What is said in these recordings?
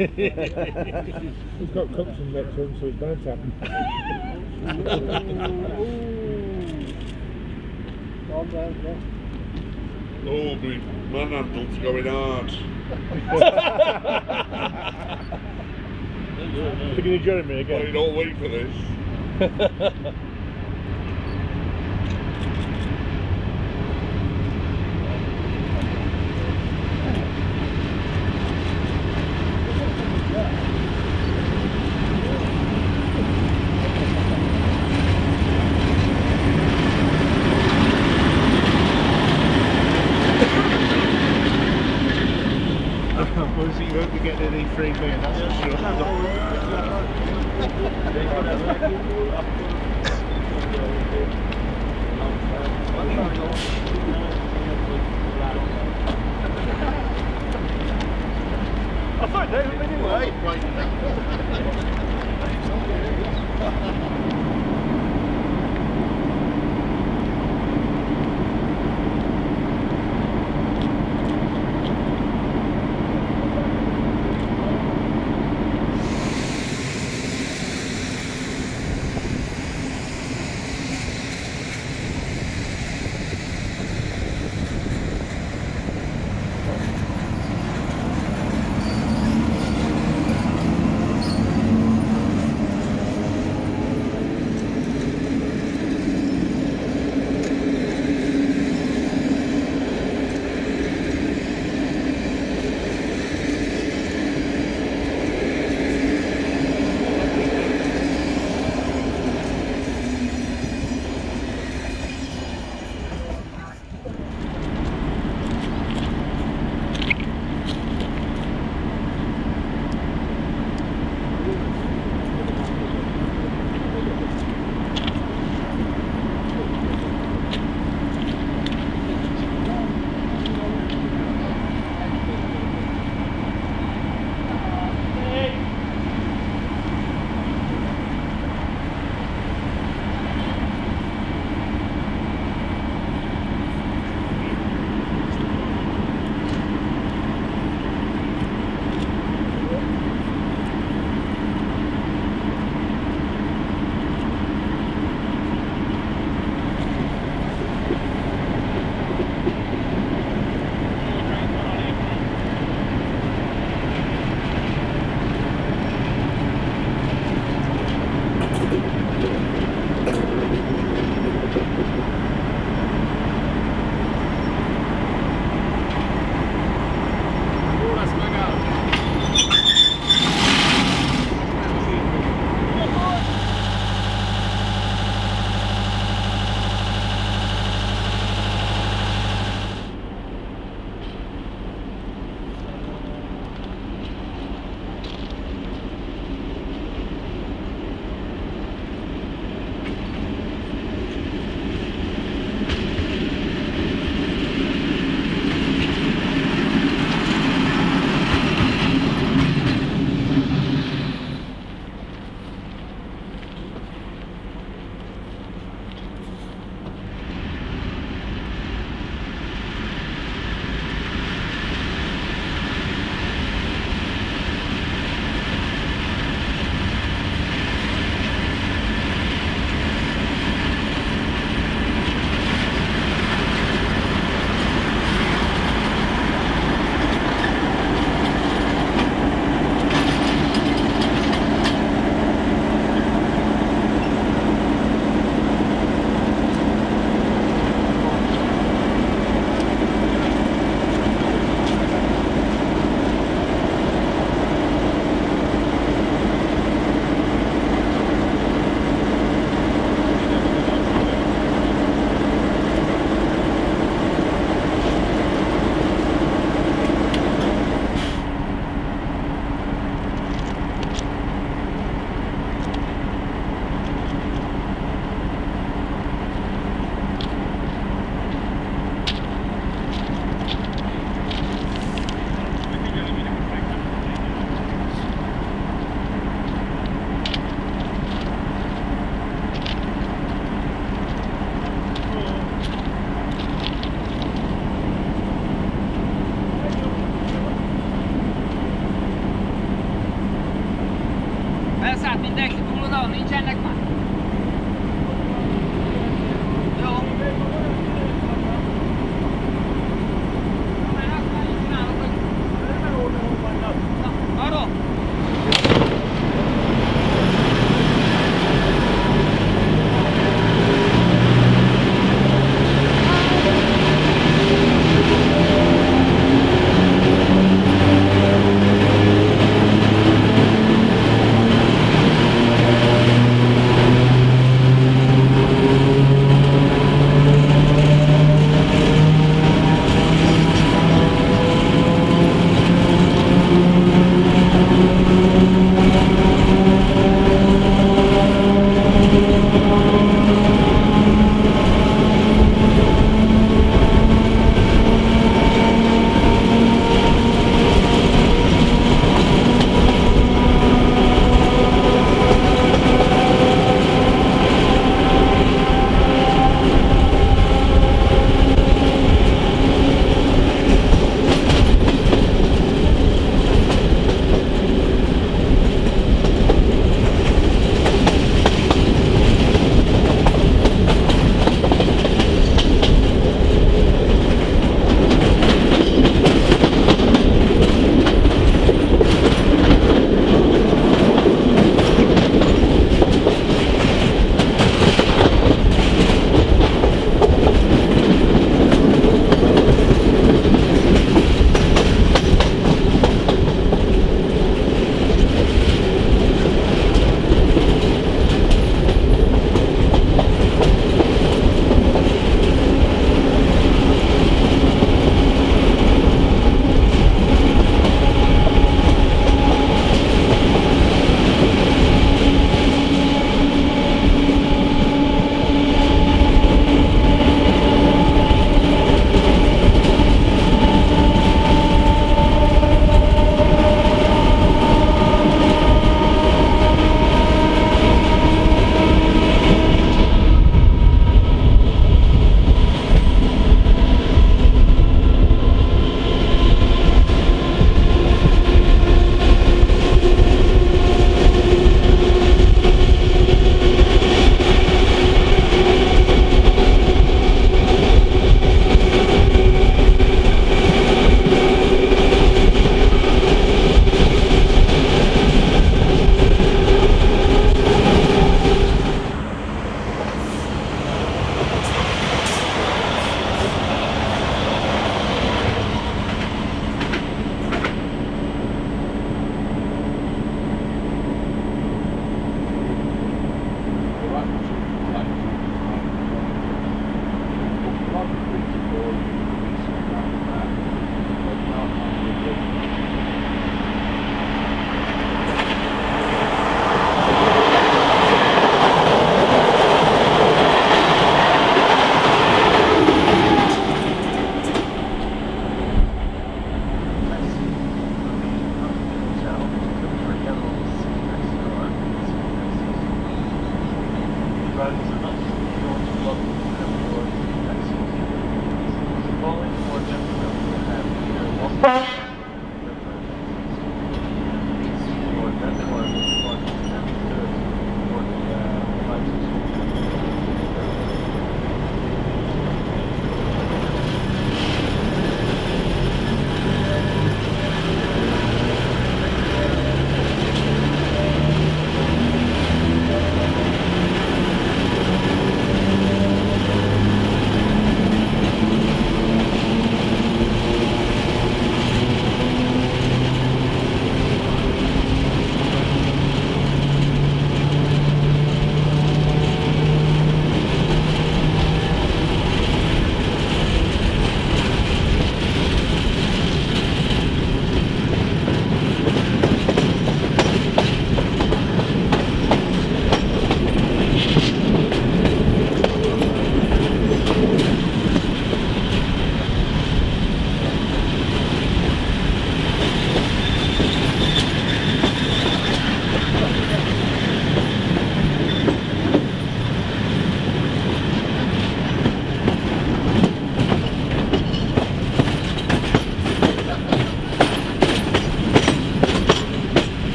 He's got Cookson next to him, so it's bound to happen. Oh, my manhandle's going hard. They're going to join me Well, again. you don't wait for this.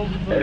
Anyway,